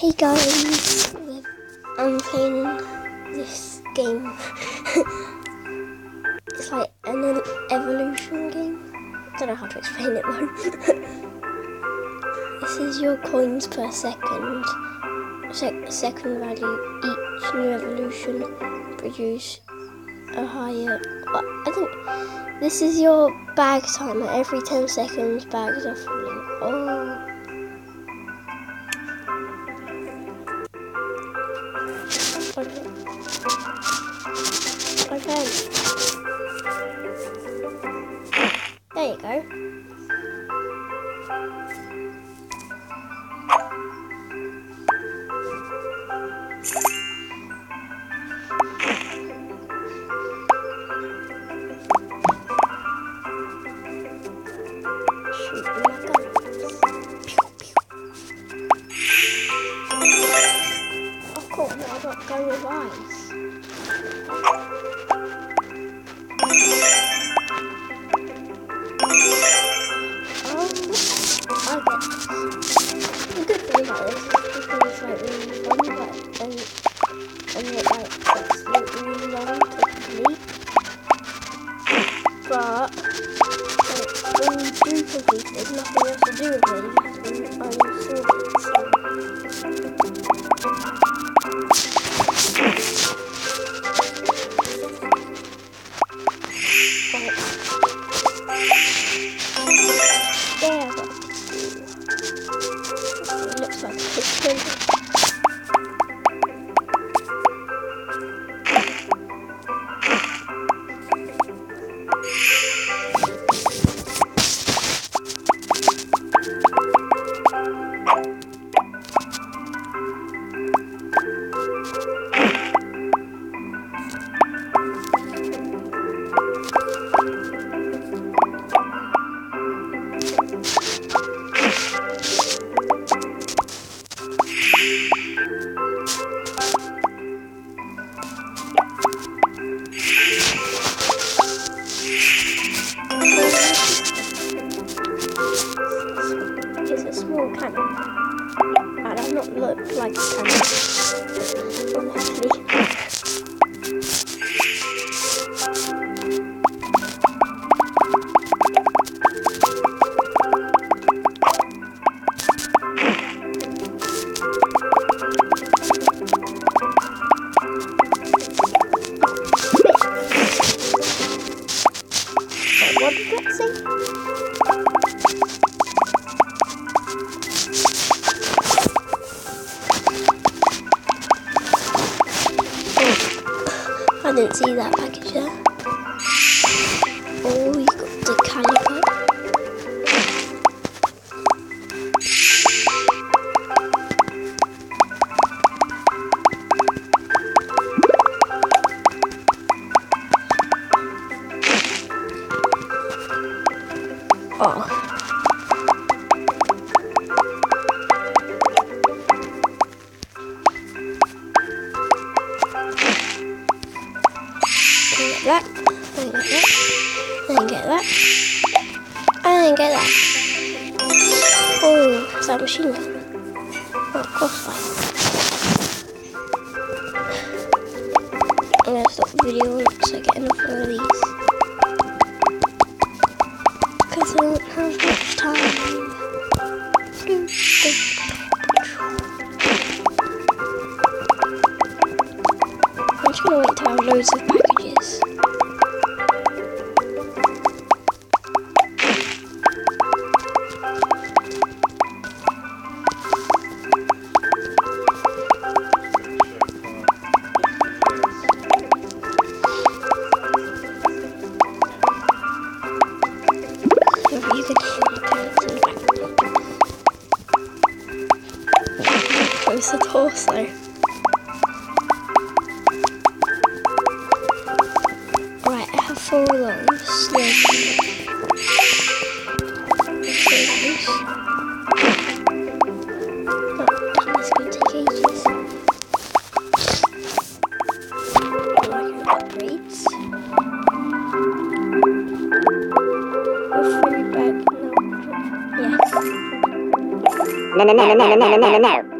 Hey guys, I'm playing this game. it's like an evolution game. Don't know how to explain it though. this is your coins per second. Sec second value. Each new evolution produce a higher. Well, I think this is your bag timer. Every 10 seconds, bags are falling. Oh. Okay. There you go. Cool. I've got go with eyes. Oh, I good thing about this it's like really fun, but and it takes really long to complete. But when you do complete there's nothing else to do with it. There, It's a small cannon. And does not look like a cannon. Honestly. What did that say? I didn't see that package there. Oh, is that machine gun? Oh, crossfire. I'm gonna stop the video once I get enough of these. Because I don't have much time. I'm just gonna wait I have loads of Close the torso. Right, I have four Oh, bag. No. No, no, no, no, no, no, no, no?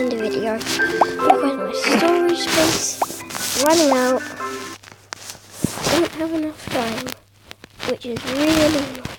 end the video. Because my storage space running out. I don't have enough time, which is really annoying.